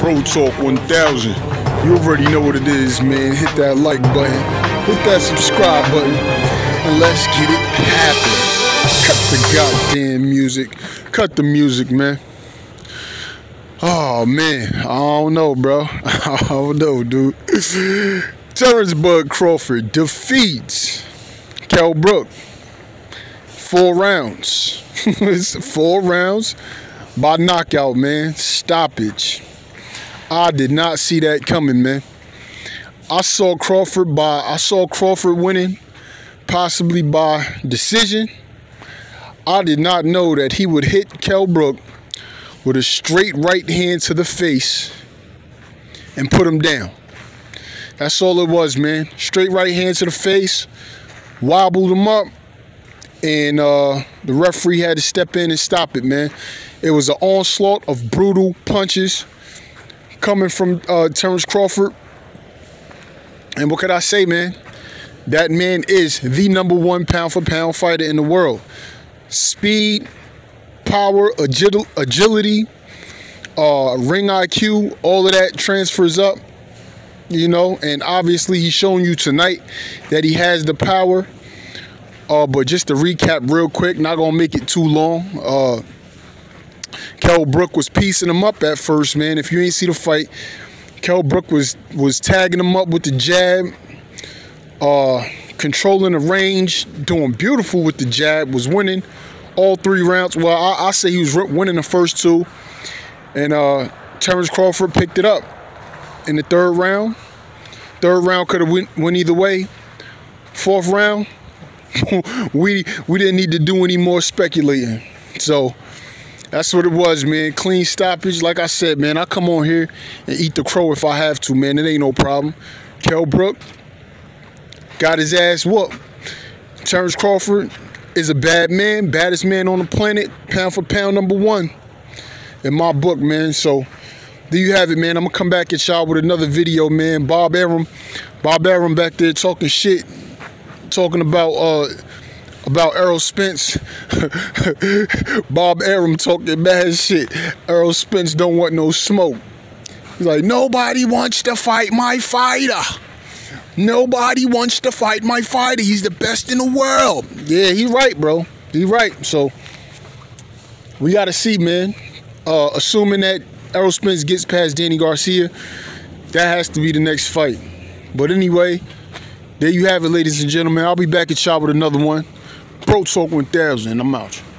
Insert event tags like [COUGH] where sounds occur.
BroTalk 1000. You already know what it is, man. Hit that like button, hit that subscribe button, and let's get it happen. Cut the goddamn music. Cut the music, man. Oh man, I don't know, bro. [LAUGHS] I don't know, dude. [LAUGHS] Terence Bud Crawford defeats Kell Brook. Four rounds. [LAUGHS] four rounds by knockout, man. Stoppage. I did not see that coming, man. I saw Crawford by I saw Crawford winning, possibly by decision. I did not know that he would hit Kell Brook with a straight right hand to the face and put him down. That's all it was, man. Straight right hand to the face, wobbled him up, and uh, the referee had to step in and stop it, man. It was an onslaught of brutal punches coming from uh, Terence Crawford. And what could I say, man? That man is the number one pound for pound fighter in the world. Speed, power, agil agility, uh, ring IQ, all of that transfers up. You know, and obviously he's showing you tonight that he has the power. Uh, but just to recap real quick, not gonna make it too long. Uh, Kell Brook was piecing him up at first, man. If you ain't see the fight, Kell Brook was was tagging him up with the jab, uh, controlling the range, doing beautiful with the jab, was winning all three rounds. Well, I, I say he was winning the first two, and uh, Terence Crawford picked it up in the third round. Third round could have went, went either way. Fourth round, [LAUGHS] we we didn't need to do any more speculating. So that's what it was, man. Clean stoppage. Like I said, man, I come on here and eat the crow if I have to, man. It ain't no problem. Kell Brook got his ass whooped. Terence Crawford is a bad man, baddest man on the planet, pound for pound number one in my book, man. So there you have it, man. I'm gonna come back at y'all with another video, man. Bob Arum, Bob Arum back there talking shit, talking about uh about Errol Spence. [LAUGHS] Bob Arum talking bad shit. Errol Spence don't want no smoke. He's like, nobody wants to fight my fighter. Nobody wants to fight my fighter. He's the best in the world. Yeah, he right, bro. He right. So we gotta see, man. Uh, assuming that Errol Spence gets past Danny Garcia, that has to be the next fight. But anyway, there you have it, ladies and gentlemen. I'll be back at y'all with another one. BroTalk 1000. I'm out.